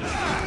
One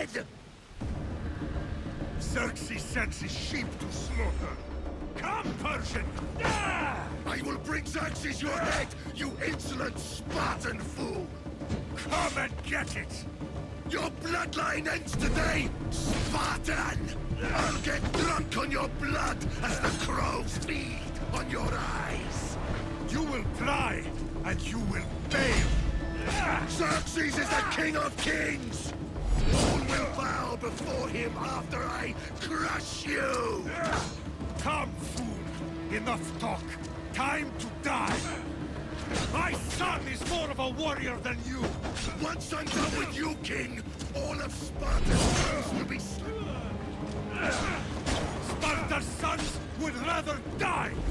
Xerxes! Xerxes sends his sheep to slaughter. Come, Persian! Ah! I will bring Xerxes your head, you insolent Spartan fool! Come and get it! Your bloodline ends today, Spartan! I'll get drunk on your blood as the crows feed on your eyes! You will try, and you will fail! Xerxes is the king of kings! Before him after I crush you! Come, fool! Enough talk! Time to die! My son is more of a warrior than you! Once I'm done with you, king, all of Sparta's sons will be! Sparta's sons would rather die!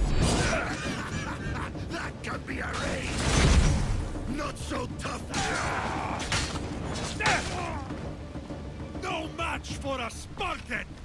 That can be arranged! Not so tough! No match for a Spartan!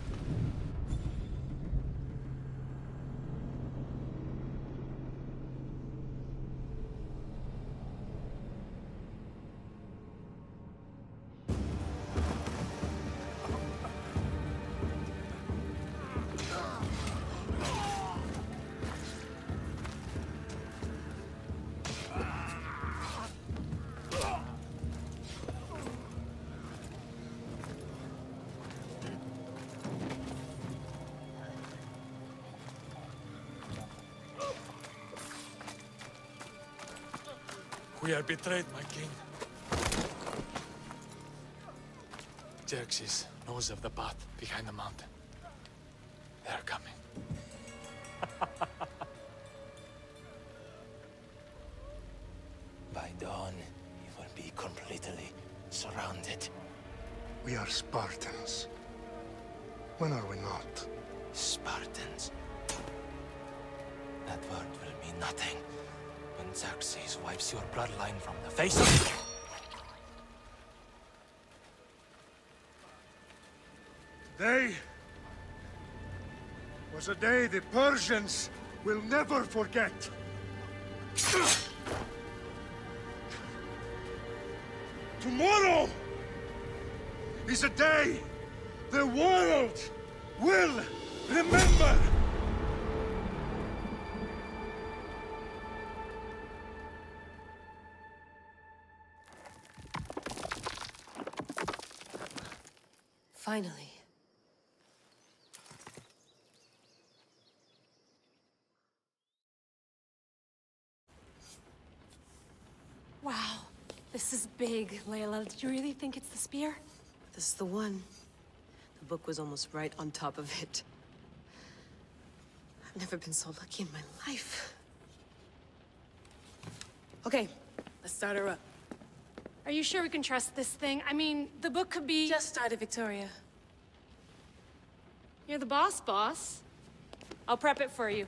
We are betrayed, my king. Xerxes knows of the path behind the mountain. Today was a day the Persians will never forget. Tomorrow is a day the world will remember. Big, Layla. Did you really think it's the spear? This is the one. The book was almost right on top of it. I've never been so lucky in my life. Okay, let's start her up. Are you sure we can trust this thing? I mean, the book could be... Just started, Victoria. You're the boss, boss. I'll prep it for you.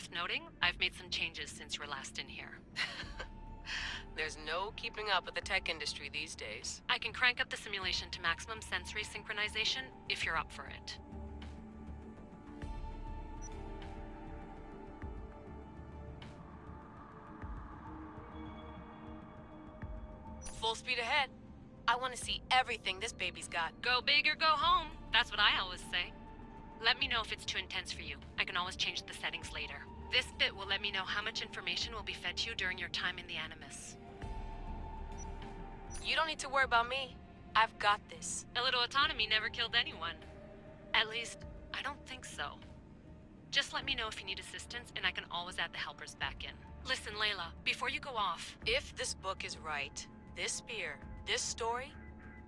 worth noting, I've made some changes since you were last in here. There's no keeping up with the tech industry these days. I can crank up the simulation to maximum sensory synchronization if you're up for it. Full speed ahead. I want to see everything this baby's got. Go big or go home. That's what I always say. Let me know if it's too intense for you. I can always change the settings later. This bit will let me know how much information will be fed to you during your time in the Animus. You don't need to worry about me. I've got this. A little autonomy never killed anyone. At least, I don't think so. Just let me know if you need assistance, and I can always add the helpers back in. Listen, Layla, before you go off... If this book is right, this spear, this story,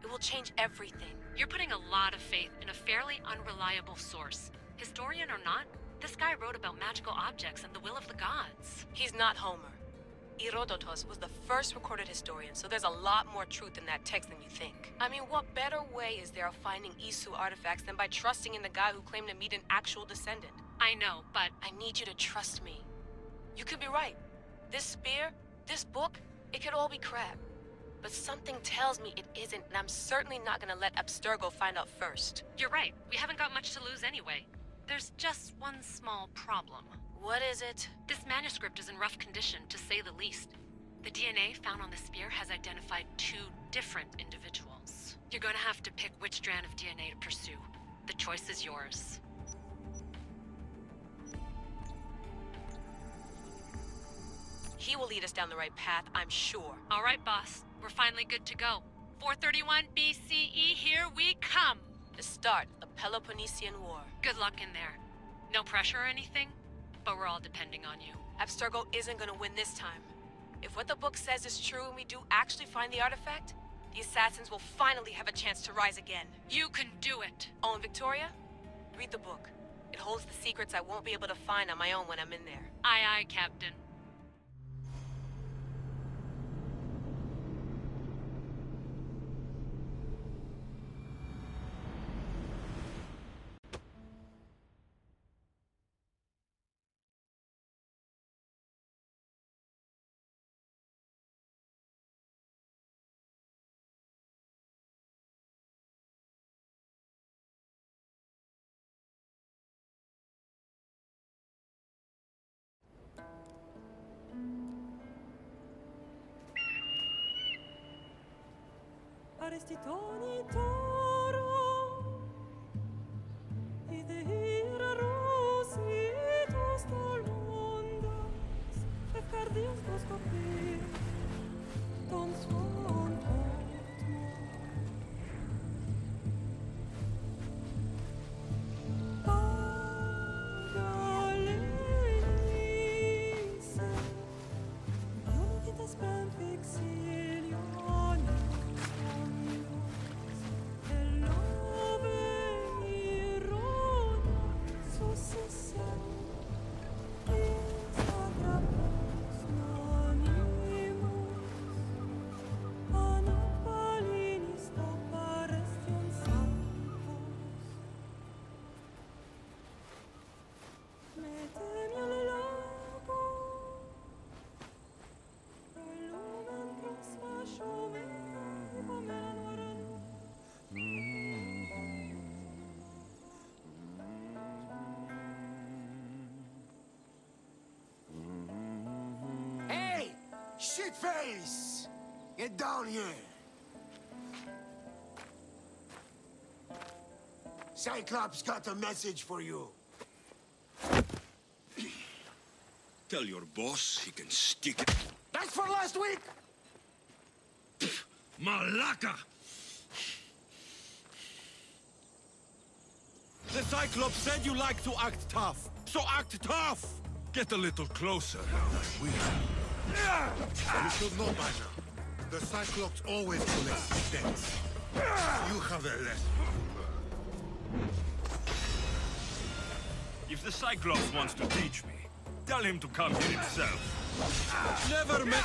it will change everything. You're putting a lot of faith in a fairly unreliable source. Historian or not, this guy wrote about magical objects and the will of the gods. He's not Homer. Herodotus was the first recorded historian, so there's a lot more truth in that text than you think. I mean, what better way is there of finding Isu artifacts than by trusting in the guy who claimed to meet an actual descendant? I know, but... I need you to trust me. You could be right. This spear, this book, it could all be crap. But something tells me it isn't, and I'm certainly not gonna let Abstergo find out first. You're right. We haven't got much to lose anyway. There's just one small problem. What is it? This manuscript is in rough condition, to say the least. The DNA found on the spear has identified two different individuals. You're gonna have to pick which strand of DNA to pursue. The choice is yours. He will lead us down the right path, I'm sure. All right, boss. We're finally good to go. 431 BCE, here we come! The start of the Peloponnesian War. Good luck in there. No pressure or anything, but we're all depending on you. Abstergo isn't gonna win this time. If what the book says is true and we do actually find the artifact, the assassins will finally have a chance to rise again. You can do it! Oh, and Victoria? Read the book. It holds the secrets I won't be able to find on my own when I'm in there. Aye aye, Captain. Toro Shitface! Get down here! Cyclops got a message for you. Tell your boss he can stick it. That's for last week! Malaka! The Cyclops said you like to act tough, so act tough! Get a little closer. We... You should know by now. The Cyclops always collects debts. You have a lesson. If the Cyclops wants to teach me, tell him to come here himself. Never met...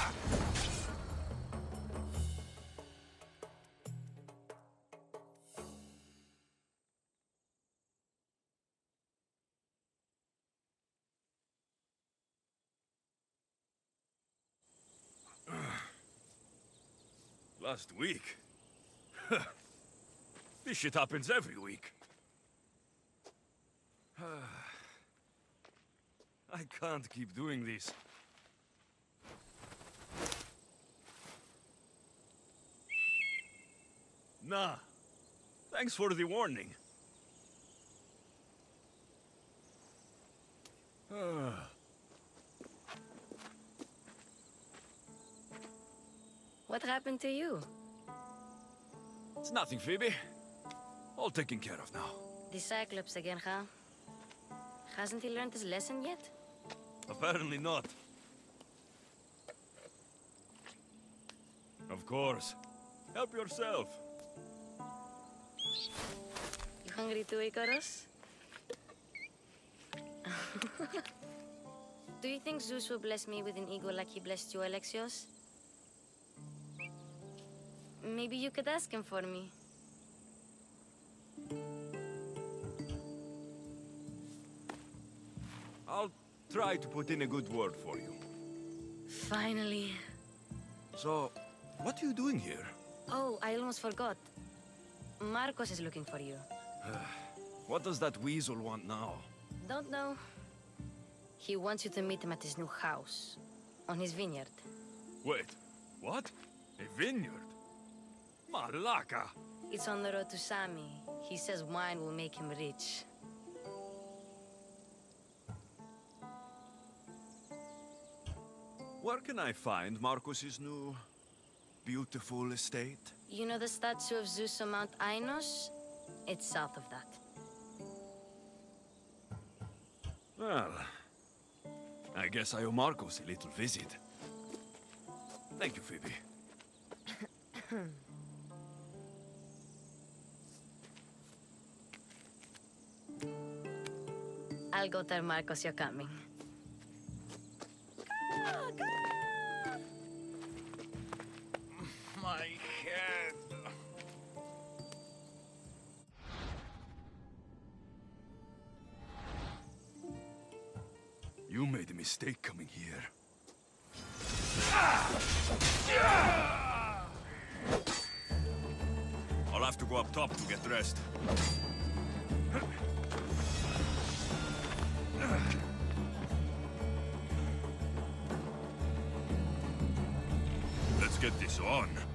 Last week? this shit happens every week. I can't keep doing this. Nah. Thanks for the warning. Ah. What happened to you? It's nothing, Phoebe. All taken care of now. The Cyclops again, huh? Hasn't he learned his lesson yet? Apparently not. Of course. Help yourself. You hungry too, Icarus? Do you think Zeus will bless me with an eagle like he blessed you, Alexios? Maybe you could ask him for me. I'll try to put in a good word for you. Finally. So, what are you doing here? Oh, I almost forgot. Marcos is looking for you. What does that weasel want now? Don't know. He wants you to meet him at his new house. On his vineyard. Wait, what? A vineyard? Malaka! It's on the road to Sami. He says wine will make him rich. Where can I find Marcos's new... beautiful estate? You know the statue of Zeus on Mount Ainos? It's south of that. Well... I guess I owe Marcos a little visit. Thank you, Phoebe. I'll go tell Marcos you're coming. My head. You made a mistake coming here. I'll have to go up top to get dressed. Let's get this on.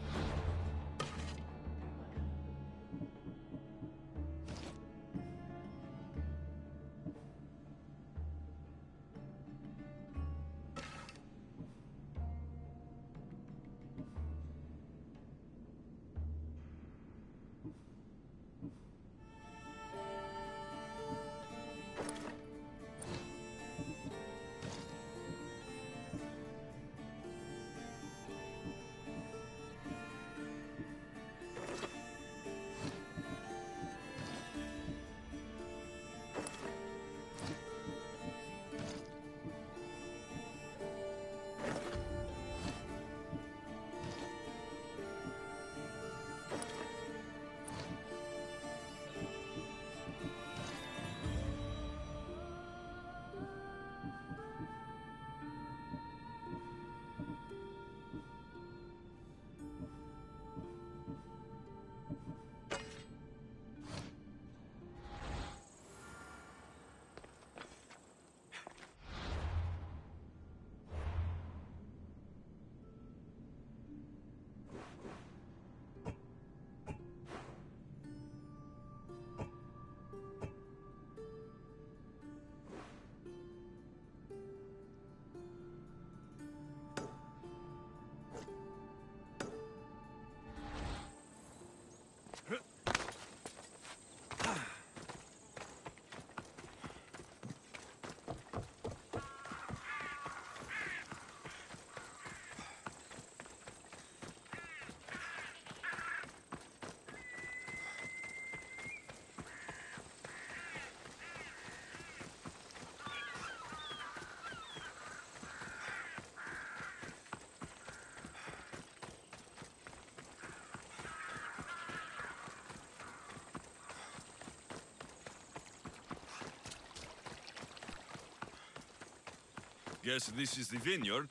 Guess this is the vineyard.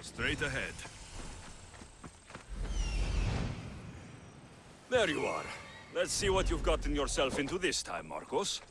Straight ahead. There you are. Let's see what you've gotten yourself into this time, Marcos.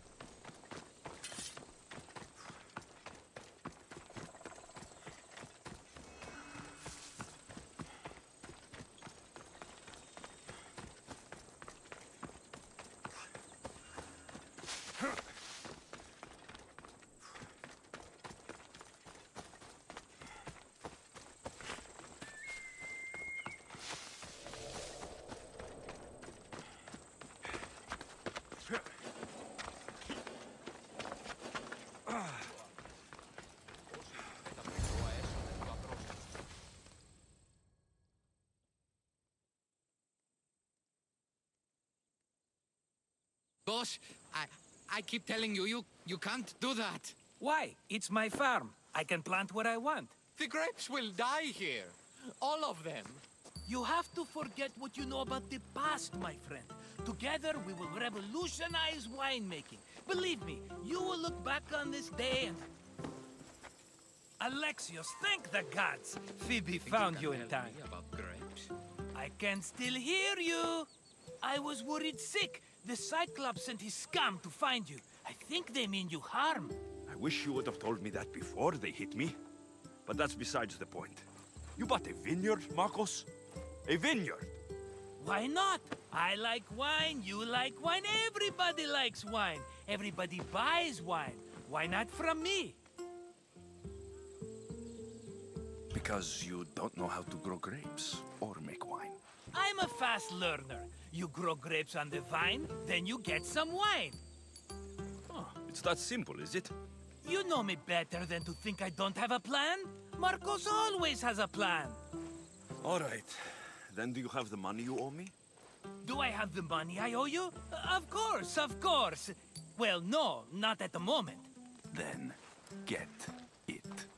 Boss, I, I keep telling you, you, you can't do that. Why? It's my farm. I can plant what I want. The grapes will die here. All of them. You have to forget what you know about the past, my friend. Together, we will revolutionize winemaking. Believe me, you will look back on this day and... Alexios, thank the gods! Phoebe found you in time. About grapes. I can still hear you! I was worried sick. The Cyclops sent his scum to find you. I think they mean you harm. I wish you would have told me that before they hit me. But that's besides the point. You bought a vineyard, Marcos? A vineyard? Why not? I like wine, you like wine, everybody likes wine. Everybody buys wine. Why not from me? Because you don't know how to grow grapes or make wine. I'm a fast learner. You grow grapes on the vine, then you get some wine. Oh, it's that simple, is it? You know me better than to think I don't have a plan. Marcos always has a plan. All right. Then do you have the money you owe me? Do I have the money I owe you? Of course, of course. Well, no, not at the moment. Then get it.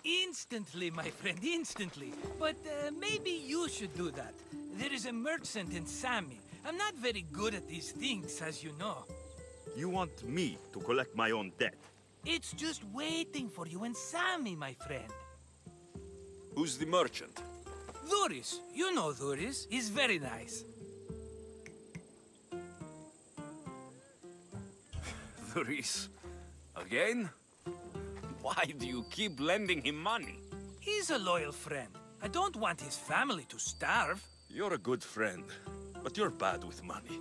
Instantly, my friend, instantly. But uh, maybe you should do that. There is a merchant in Sami. I'm not very good at these things, as you know. You want me to collect my own debt? It's just waiting for you in Sami, my friend. Who's the merchant? Duris. You know Duris. He's very nice. Duris. Again? Why do you keep lending him money? He's a loyal friend. I don't want his family to starve. You're a good friend, but you're bad with money.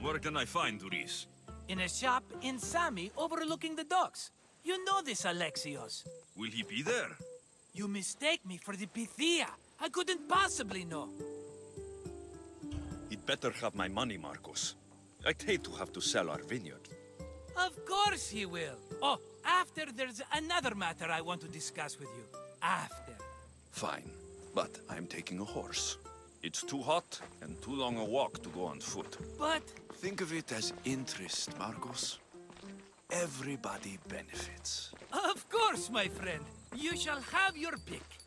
Where can I find Duris? In a shop in Sami overlooking the docks. You know this, Alexios. Will he be there? You mistake me for the Pythia. I couldn't possibly know. He'd better have my money, Marcos. I'd hate to have to sell our vineyard. Of course he will. Oh, after there's another matter I want to discuss with you. After. Fine, but I'm taking a horse. It's too hot and too long a walk to go on foot. But... Think of it as interest, Marcos. Everybody benefits. Of course, my friend. You shall have your pick.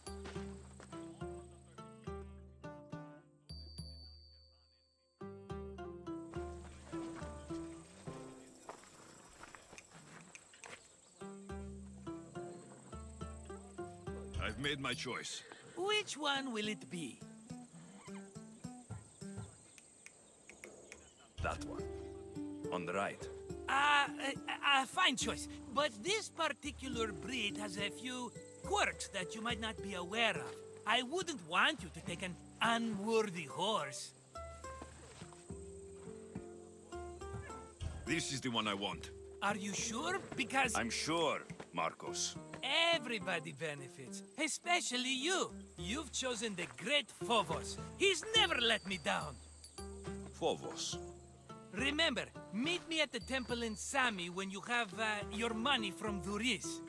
My choice. Which one will it be? That one. On the right. Ah, uh, uh, fine choice. But this particular breed has a few quirks that you might not be aware of. I wouldn't want you to take an unworthy horse. This is the one I want. Are you sure? Because... I'm sure, Marcos. Everybody benefits, especially you. You've chosen the great Phobos. He's never let me down. Phobos? Remember, meet me at the temple in Sami when you have uh, your money from Duris.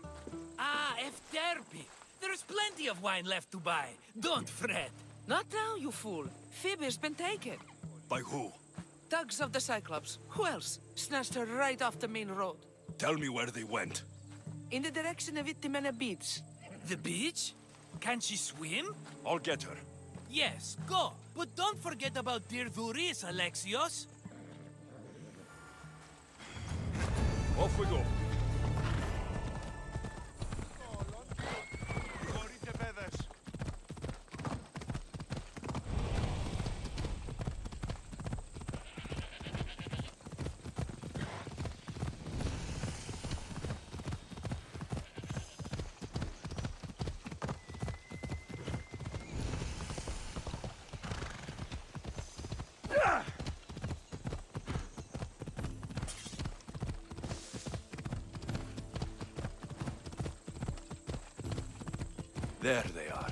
Ah, Efterpi. There's plenty of wine left to buy. Don't fret. Not now, you fool. Phoebe's been taken. By who? Thugs of the Cyclops. Who else? Snatched her right off the main road. Tell me where they went. In the direction of Itimena Beach. The beach? Can she swim? I'll get her. Yes, go. But don't forget about dear Duris, Alexios. Off we go. There they are.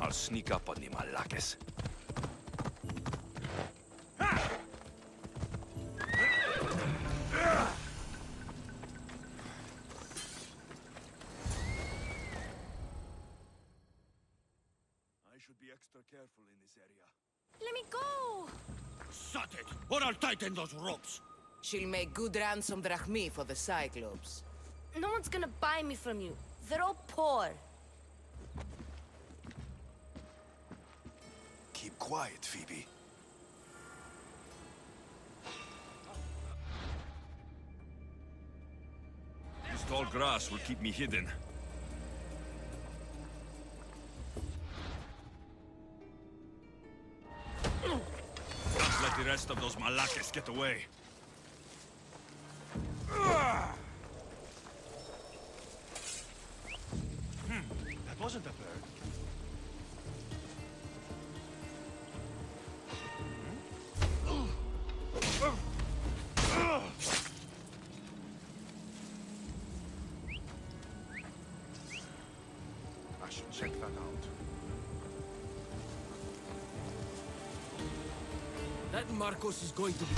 I'll sneak up on the Malakes. I should be extra careful in this area. Let me go! Shut it, or I'll tighten those ropes. She'll make good ransom drachmi for the Cyclops. No one's gonna buy me from you. They're all poor. Quiet, Phoebe. This tall grass will keep me hidden. Don't let the rest of those Malakas get away. Marcos is going to be...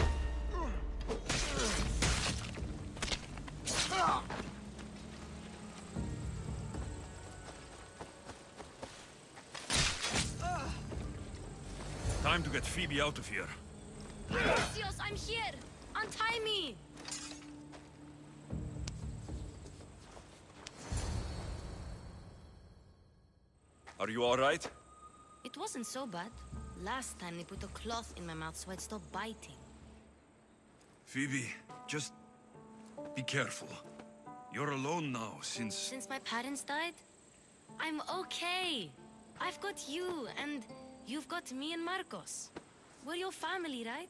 Time to get Phoebe out of here. Lucius, I'm here! Untie me! Are you all right? It wasn't so bad. Last time they put a cloth in my mouth so I'd stop biting. Phoebe, just be careful. You're alone now since... Since my parents died, I'm okay. I've got you, and you've got me and Marcos. We're your family, right?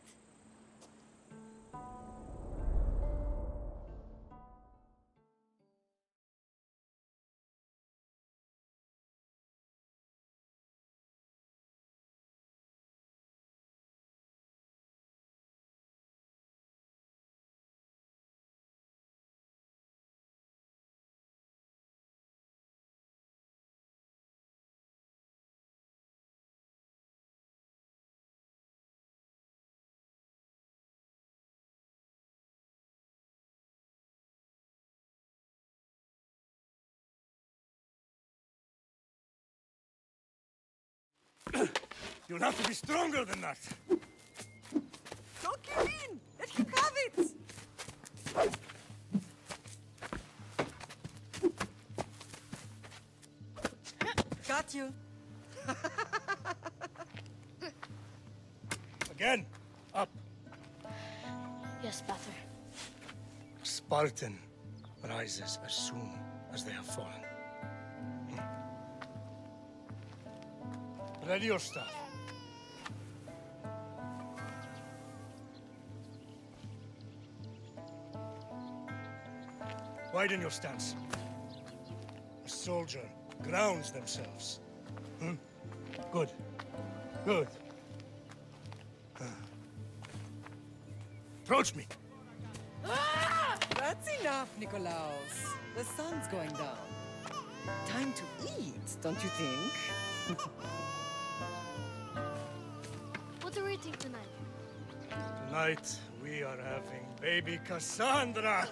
You'll have to be stronger than that. Don't give in! Let him have it! Got you. Again, up. Yes, Father. Spartan rises as soon as they have fallen. Hmm. Ready your stuff. Widen your stance. A soldier grounds themselves. Hmm? Good. Good. Ah. Approach me. That's enough, Nikolaos. The sun's going down. Time to eat, don't you think? What are we eating tonight? Tonight, we are having baby Cassandra.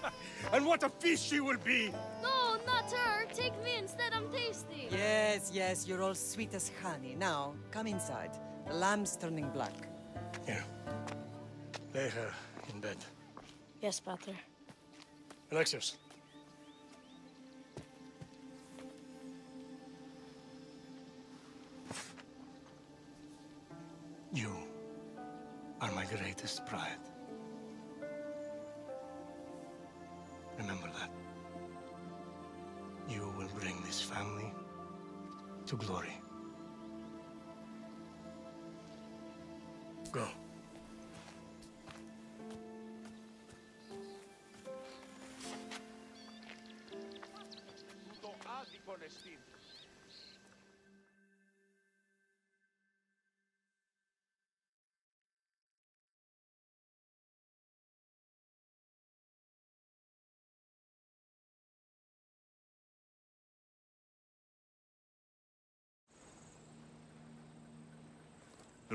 and what a feast she will be! No, not her! Take me instead, I'm tasty! Yes, yes, you're all sweet as honey. Now, come inside. The lamb's turning black. Here. Lay her in bed. Yes, Pater. Alexios. You are my greatest pride. Glory.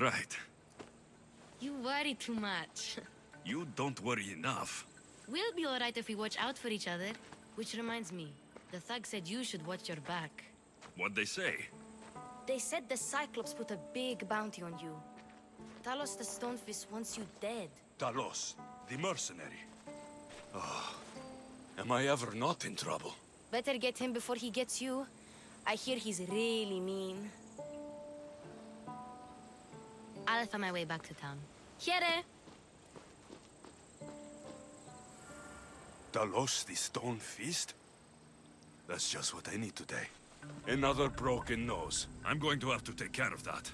Right. You worry too much. You don't worry enough. We'll be alright if we watch out for each other. Which reminds me, the thug said you should watch your back. What'd they say? They said the Cyclops put a big bounty on you. Talos the Stonefist wants you dead. Talos, the mercenary. Oh, am I ever not in trouble? Better get him before he gets you. I hear he's really mean. I'll find my way back to town. Here! Talos, the Stonefist? That's just what I need today. Another broken nose. I'm going to have to take care of that.